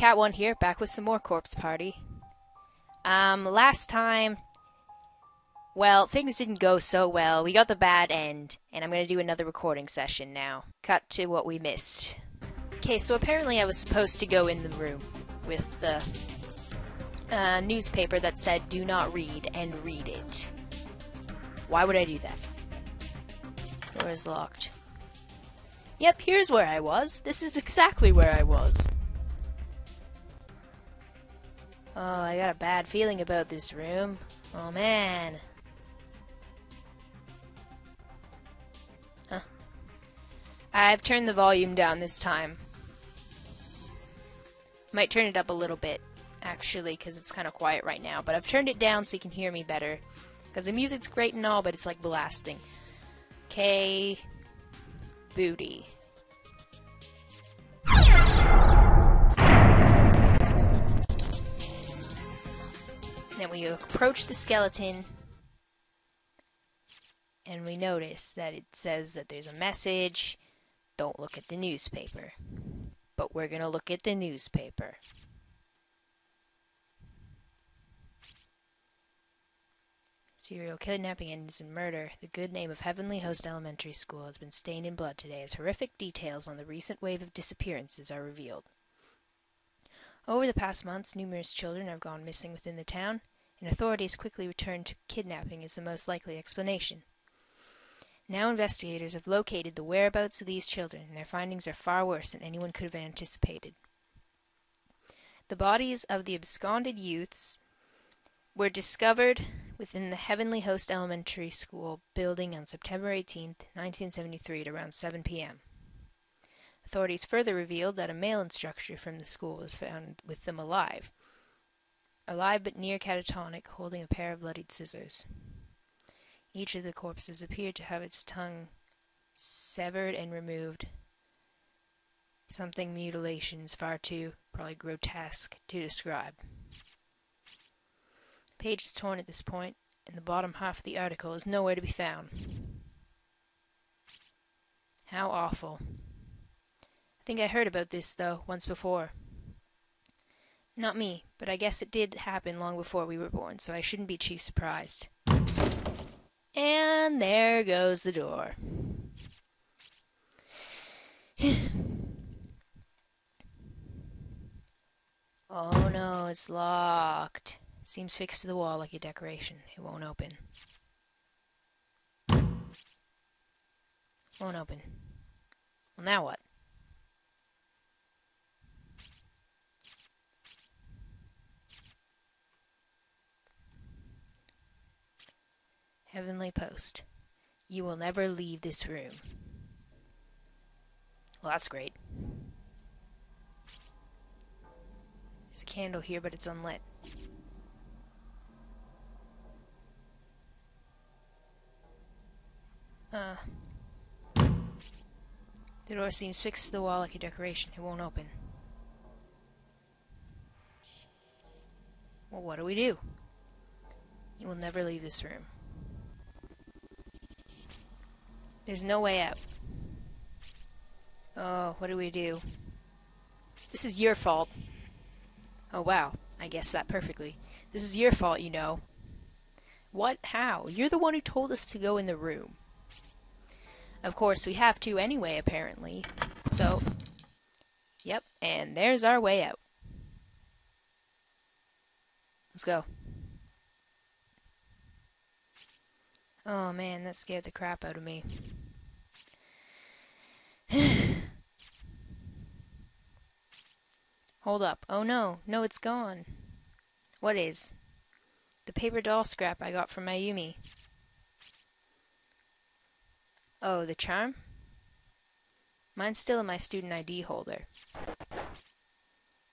Cat One here, back with some more Corpse Party. Um, last time, well, things didn't go so well. We got the bad end, and I'm gonna do another recording session now. Cut to what we missed. Okay, so apparently I was supposed to go in the room with the uh, newspaper that said "Do not read" and read it. Why would I do that? Door is locked. Yep, here's where I was. This is exactly where I was. Oh, I got a bad feeling about this room. Oh man. Huh. I've turned the volume down this time. Might turn it up a little bit, actually, because it's kind of quiet right now. But I've turned it down so you can hear me better. Because the music's great and all, but it's like blasting. Okay. Booty. Then we approach the skeleton and we notice that it says that there's a message don't look at the newspaper. But we're going to look at the newspaper. Serial kidnapping ends in murder. The good name of Heavenly Host Elementary School has been stained in blood today as horrific details on the recent wave of disappearances are revealed. Over the past months, numerous children have gone missing within the town, and authorities quickly returned to kidnapping as the most likely explanation. Now investigators have located the whereabouts of these children, and their findings are far worse than anyone could have anticipated. The bodies of the absconded youths were discovered within the Heavenly Host Elementary School building on September 18, 1973 at around 7 p.m. Authorities further revealed that a male instructor from the school was found with them alive, alive but near catatonic, holding a pair of bloodied scissors. Each of the corpses appeared to have its tongue severed and removed. Something mutilations far too, probably grotesque, to describe. The page is torn at this point, and the bottom half of the article is nowhere to be found. How awful. I think I heard about this, though, once before. Not me, but I guess it did happen long before we were born, so I shouldn't be too surprised. And there goes the door. oh no, it's locked. Seems fixed to the wall like a decoration. It won't open. Won't open. Well, now what? Heavenly Host. You will never leave this room. Well, that's great. There's a candle here, but it's unlit. Uh. The door seems fixed to the wall like a decoration. It won't open. Well, what do we do? You will never leave this room. There's no way out. Oh, what do we do? This is your fault. Oh, wow. I guessed that perfectly. This is your fault, you know. What? How? You're the one who told us to go in the room. Of course, we have to anyway, apparently. So, yep, and there's our way out. Let's go. Oh man, that scared the crap out of me. Hold up. Oh no, no, it's gone. What is? The paper doll scrap I got from Mayumi. Oh, the charm? Mine's still in my student ID holder.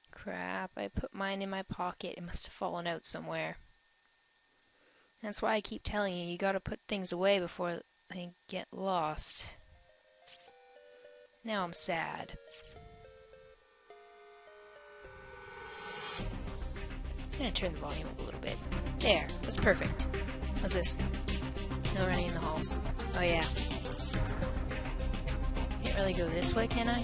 Crap, I put mine in my pocket. It must have fallen out somewhere. That's why I keep telling you, you gotta put things away before they get lost. Now I'm sad. I'm gonna turn the volume up a little bit. There, that's perfect. What's this? No running in the halls. Oh yeah. Can't really go this way, can I?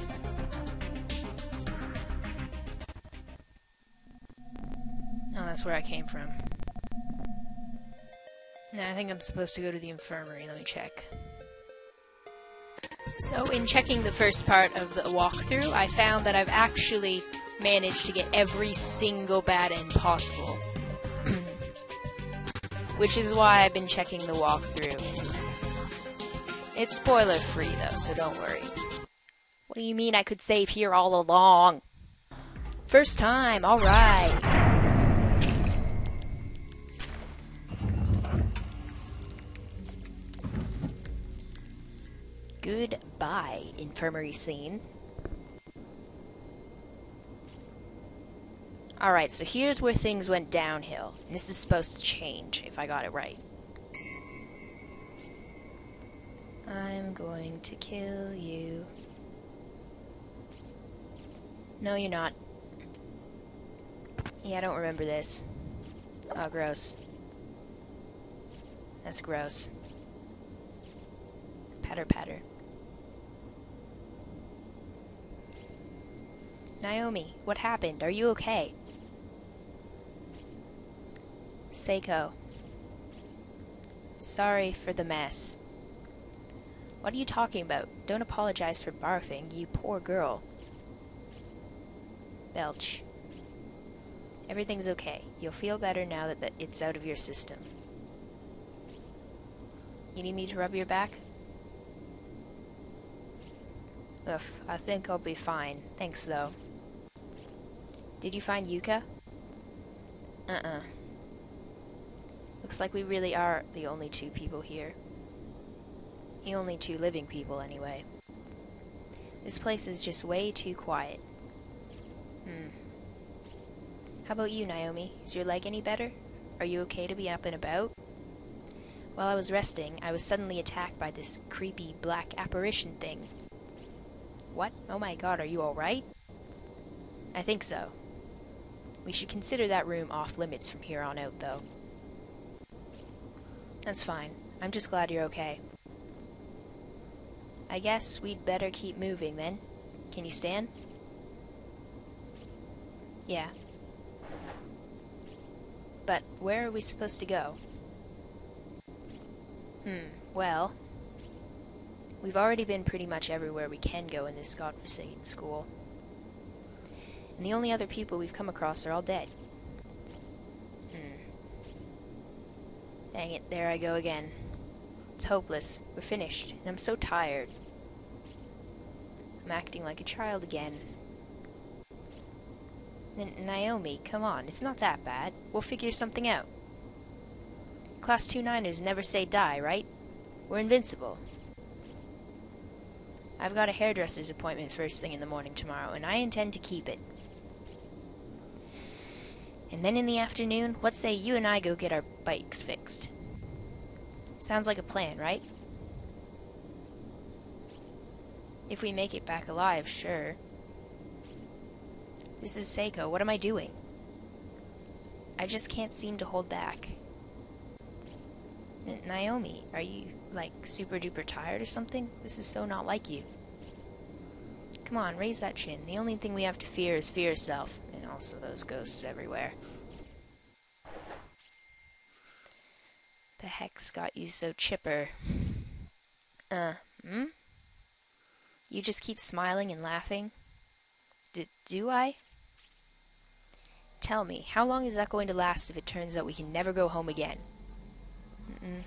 Oh, that's where I came from. Now I think I'm supposed to go to the infirmary. Let me check. So, in checking the first part of the walkthrough, I found that I've actually managed to get every single bad end possible. Which is why I've been checking the walkthrough. It's spoiler free though, so don't worry. What do you mean I could save here all along? First time, alright. Goodbye, infirmary scene. Alright, so here's where things went downhill. This is supposed to change, if I got it right. I'm going to kill you. No, you're not. Yeah, I don't remember this. Oh, gross. That's gross. Patter, patter. Naomi, what happened? Are you okay? Seiko. Sorry for the mess. What are you talking about? Don't apologize for barfing, you poor girl. Belch. Everything's okay. You'll feel better now that, it's out of your system. You need me to rub your back? Ugh, I think I'll be fine. Thanks, though. Did you find Yuka? Uh-uh. Looks like we really are the only two people here. The only two living people, anyway. This place is just way too quiet. Hmm. How about you, Naomi? Is your leg any better? Are you okay to be up and about? While I was resting, I was suddenly attacked by this creepy black apparition thing. What? Oh my god, are you alright? I think so. We should consider that room off limits from here on out, though. That's fine. I'm just glad you're okay. I guess we'd better keep moving then. Can you stand? Yeah. But where are we supposed to go? Hmm, well... We've already been pretty much everywhere we can go in this godforsaken school. And the only other people we've come across are all dead. Hmm. Dang it, there I go again. It's hopeless. We're finished, and I'm so tired. I'm acting like a child again. N Naomi, come on, it's not that bad. We'll figure something out. Class 2 Niners never say die, right? We're invincible. I've got a hairdresser's appointment first thing in the morning tomorrow, and I intend to keep it. And then in the afternoon, what say you and I go get our bikes fixed? Sounds like a plan, right? If we make it back alive, sure. This is Seiko. What am I doing? I just can't seem to hold back. Naomi, are you, like, super duper tired or something? This is so not like you. Come on, raise that chin. The only thing we have to fear is fear itself, and also those ghosts everywhere. The heck's got you so chipper? Uh, hmm? You just keep smiling and laughing? D do I? Tell me, how long is that going to last if it turns out we can never go home again? Mm -mm.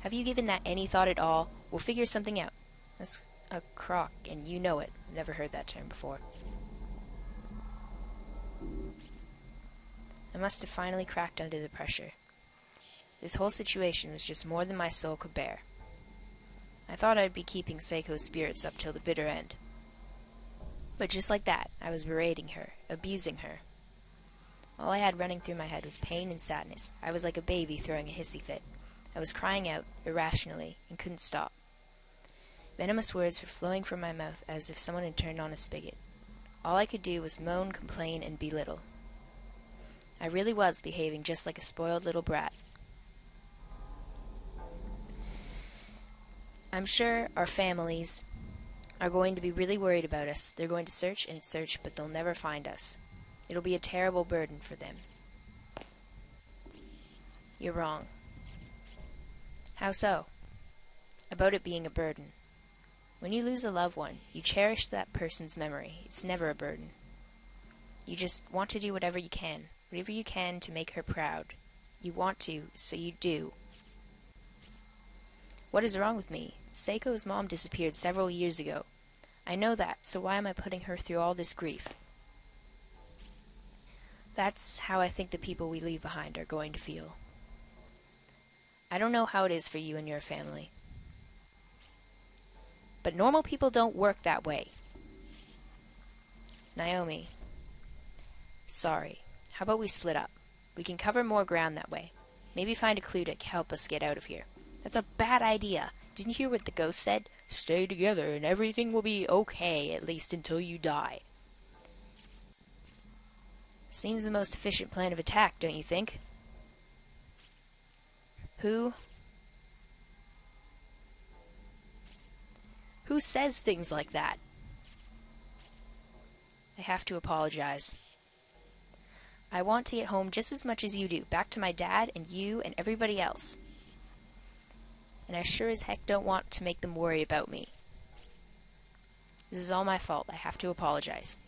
Have you given that any thought at all? We'll figure something out. That's a crock, and you know it. Never heard that term before. I must have finally cracked under the pressure. This whole situation was just more than my soul could bear. I thought I'd be keeping Seiko's spirits up till the bitter end. But just like that, I was berating her, abusing her. All I had running through my head was pain and sadness. I was like a baby throwing a hissy fit. I was crying out, irrationally, and couldn't stop. Venomous words were flowing from my mouth as if someone had turned on a spigot. All I could do was moan, complain, and belittle. I really was behaving just like a spoiled little brat. I'm sure our families are going to be really worried about us. They're going to search and search, but they'll never find us. It'll be a terrible burden for them. You're wrong. How so? About it being a burden. When you lose a loved one, you cherish that person's memory. It's never a burden. You just want to do whatever you can, whatever you can to make her proud. You want to, so you do. What is wrong with me? Seiko's mom disappeared several years ago. I know that, so why am I putting her through all this grief? That's how I think the people we leave behind are going to feel. I don't know how it is for you and your family. But normal people don't work that way. Naomi. Sorry. How about we split up? We can cover more ground that way. Maybe find a clue to help us get out of here. That's a bad idea. Didn't you hear what the ghost said? Stay together and everything will be okay, at least until you die. Seems the most efficient plan of attack, don't you think? Who? Who says things like that? I have to apologize. I want to get home just as much as you do, back to my dad and you and everybody else. And I sure as heck don't want to make them worry about me. This is all my fault. I have to apologize.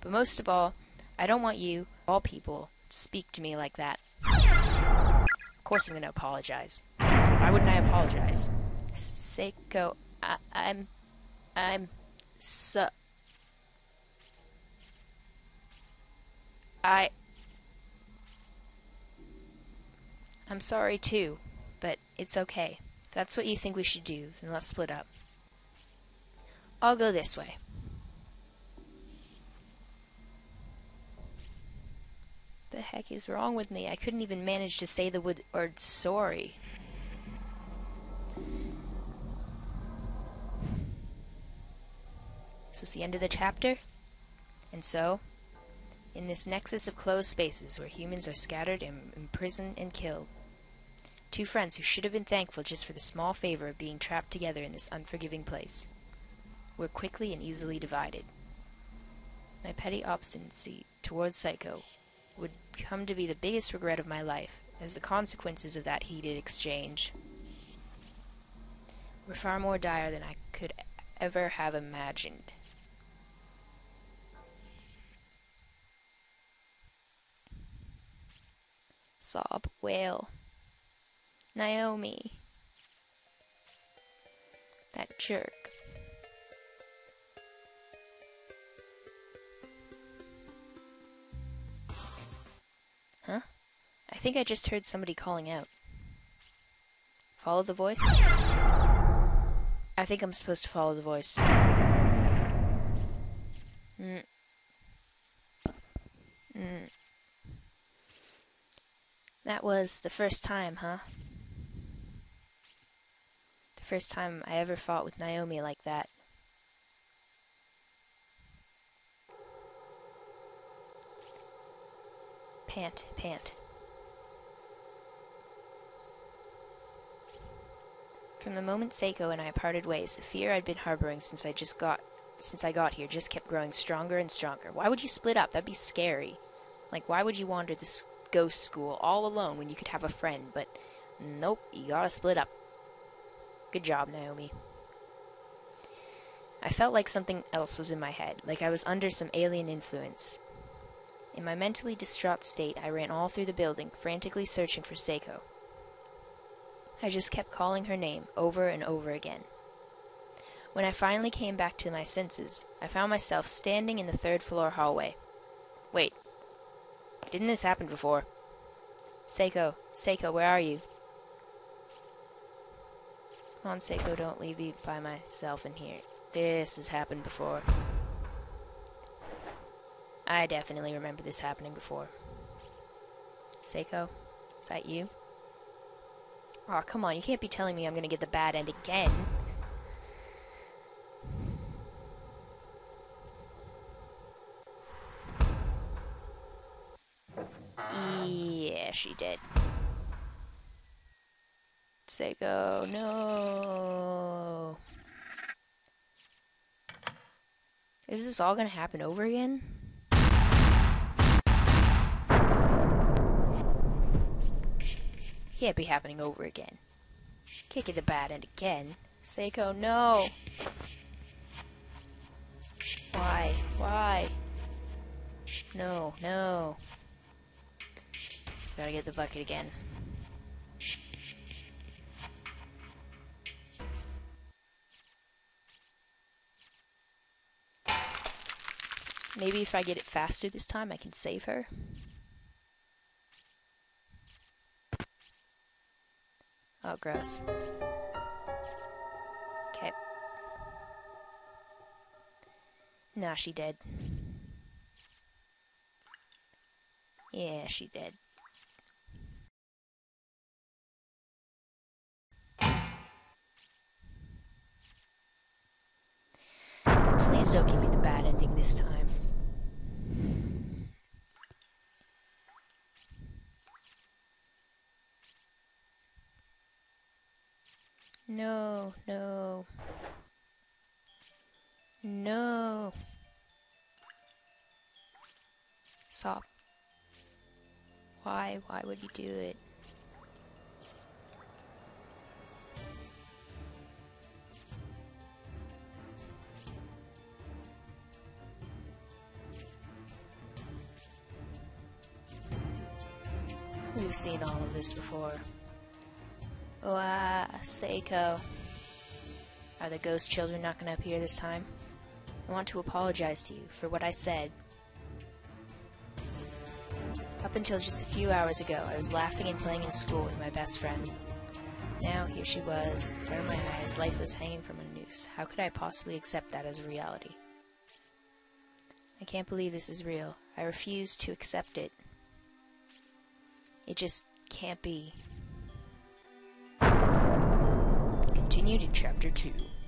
But most of all, I don't want you, all people, to speak to me like that. Of course I'm going to apologize. Why wouldn't I apologize? Seiko, I, I'm, I'm, so. I. I'm sorry too, but it's okay. If that's what you think we should do, then let's split up. I'll go this way. The heck is wrong with me? I couldn't even manage to say the word sorry. This is the end of the chapter. And so, in this nexus of closed spaces where humans are scattered and imprisoned and killed, two friends who should have been thankful just for the small favor of being trapped together in this unforgiving place were quickly and easily divided. My petty obstinacy towards Seiko would come to be the biggest regret of my life, as the consequences of that heated exchange were far more dire than I could ever have imagined. Sob, wail. Naomi. That jerk. Think I just heard somebody calling out. Follow the voice? I think I'm supposed to follow the voice. Mm. Mm. That was the first time, huh? The first time I ever fought with Naomi like that. Pant, pant. From the moment Seiko and I parted ways, the fear I'd been harboring since I just got since I got here just kept growing stronger and stronger. Why would you split up? That'd be scary. Like why would you wander this ghost school all alone when you could have a friend? But nope, you gotta split up. Good job, Naomi. I felt like something else was in my head, like I was under some alien influence. In my mentally distraught state, I ran all through the building, frantically searching for Seiko. I just kept calling her name over and over again. When I finally came back to my senses, I found myself standing in the third floor hallway. Wait, didn't this happen before? Seiko, Seiko, where are you? Come on, Seiko, don't leave me by myself in here. This has happened before. I definitely remember this happening before. Seiko, is that you? Aw, oh, come on, you can't be telling me I'm gonna get the bad end again. Yeah, she did. Seiko, no. Is this all gonna happen over again? Can't be happening over again. Can't the bad end again. Seiko, no! Why? Why? No, no. Gotta get the bucket again. Maybe if I get it faster this time, I can save her. Oh, gross. Okay. Nah, she dead. Yeah, she dead. Please don't give me the bad ending this time. No, no. No. Stop. Why? Why would you do it? We've seen all of this before. Wow, Seiko. Are the ghost children not going to appear this time? I want to apologize to you for what I said. Up until just a few hours ago, I was laughing and playing in school with my best friend. Now, here she was, front of my eyes, lifeless hanging from a noose. How could I possibly accept that as a reality? I can't believe this is real. I refuse to accept it. It just can't be. In Chapter 2.